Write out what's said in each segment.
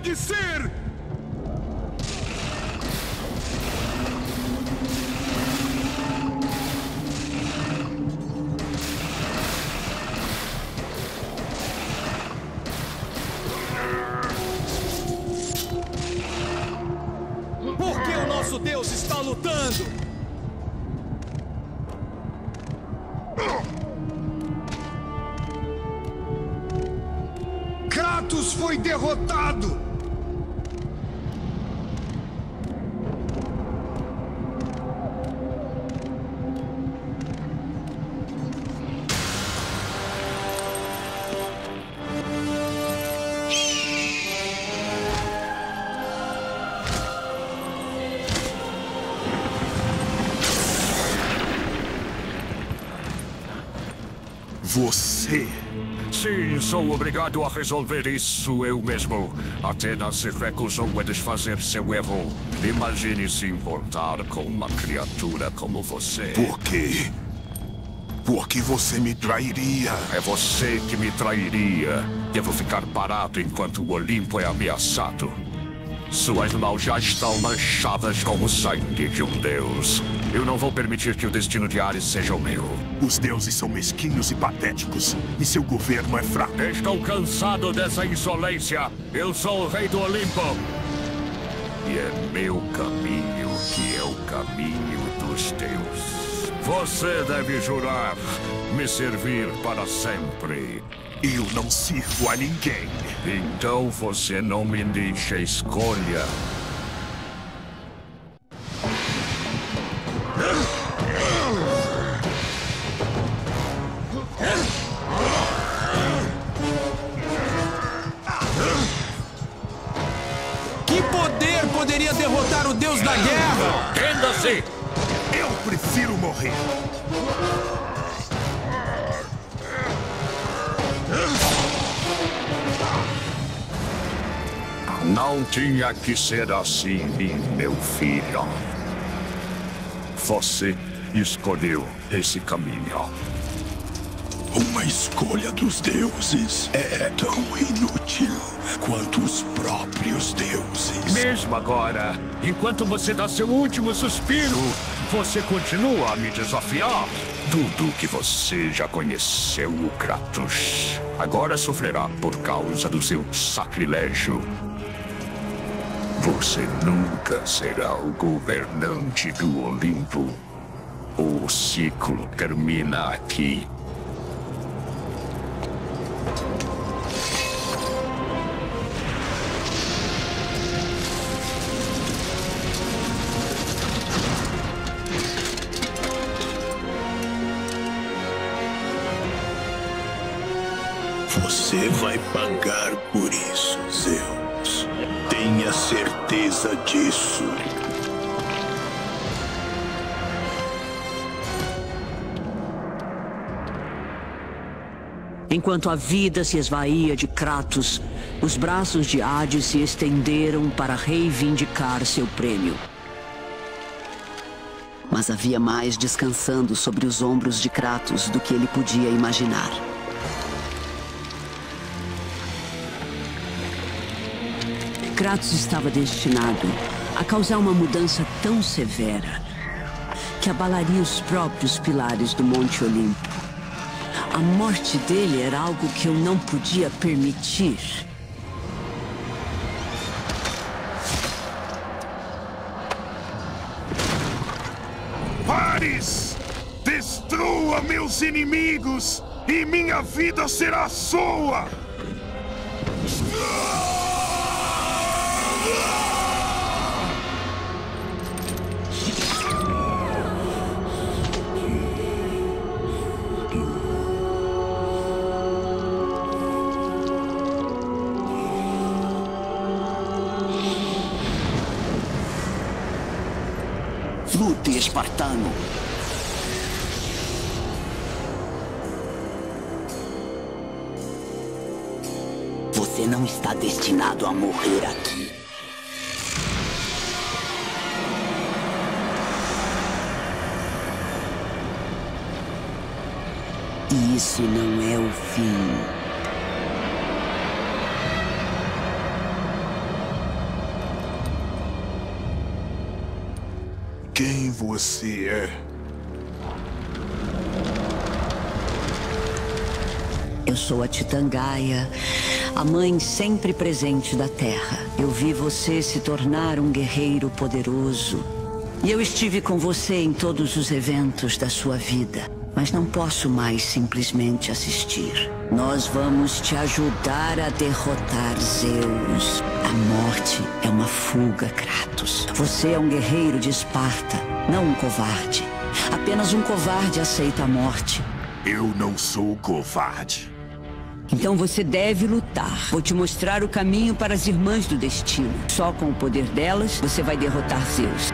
pode ser! Por que o nosso Deus está lutando? Você. Sim, sou obrigado a resolver isso eu mesmo. Atenas se recusou a desfazer seu erro. Imagine se importar com uma criatura como você. Por quê? Por que você me trairia? É você que me trairia. Devo ficar parado enquanto o Olimpo é ameaçado. Suas mãos já estão manchadas com o sangue de um deus. Eu não vou permitir que o destino de Ares seja o meu. Os deuses são mesquinhos e patéticos, e seu governo é fraco. Estou cansado dessa insolência. Eu sou o rei do Olimpo. E é meu caminho que é o caminho dos deuses. Você deve jurar me servir para sempre. Eu não sirvo a ninguém. Então você não me deixa escolha. Que poder poderia derrotar o Deus da Guerra? Renda-se! Morrer. Não tinha que ser assim, meu filho. Você escolheu esse caminho. Uma escolha dos deuses é tão inútil quanto os próprios deuses. Mesmo agora, enquanto você dá seu último suspiro, você continua a me desafiar. Tudo que você já conheceu, Kratos, agora sofrerá por causa do seu sacrilégio. Você nunca será o governante do Olimpo. O ciclo termina aqui. Você vai pagar por isso, Zeus. Tenha certeza disso. Enquanto a vida se esvaía de Kratos, os braços de Hades se estenderam para reivindicar seu prêmio. Mas havia mais descansando sobre os ombros de Kratos do que ele podia imaginar. Kratos estava destinado a causar uma mudança tão severa que abalaria os próprios pilares do Monte Olimpo. A morte dele era algo que eu não podia permitir. Ares! Destrua meus inimigos e minha vida será sua! Lute, espartano. Você não está destinado a morrer aqui. E isso não é o fim. quem você é. Eu sou a Titangaia, a mãe sempre presente da Terra. Eu vi você se tornar um guerreiro poderoso. E eu estive com você em todos os eventos da sua vida. Mas não posso mais simplesmente assistir. Nós vamos te ajudar a derrotar Zeus. A morte é uma fuga, Kratos. Você é um guerreiro de Esparta, não um covarde. Apenas um covarde aceita a morte. Eu não sou covarde. Então você deve lutar. Vou te mostrar o caminho para as Irmãs do Destino. Só com o poder delas, você vai derrotar Zeus.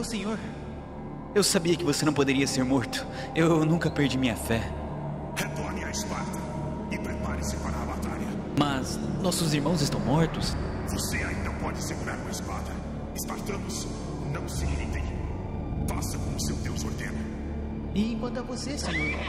Meu senhor, eu sabia que você não poderia ser morto. Eu nunca perdi minha fé. Retorne à Esparta e prepare-se para a batalha. Mas nossos irmãos estão mortos. Você ainda pode segurar uma espada. Espartanos, não se irritem. Faça como seu Deus ordena. E quanto a você, senhor?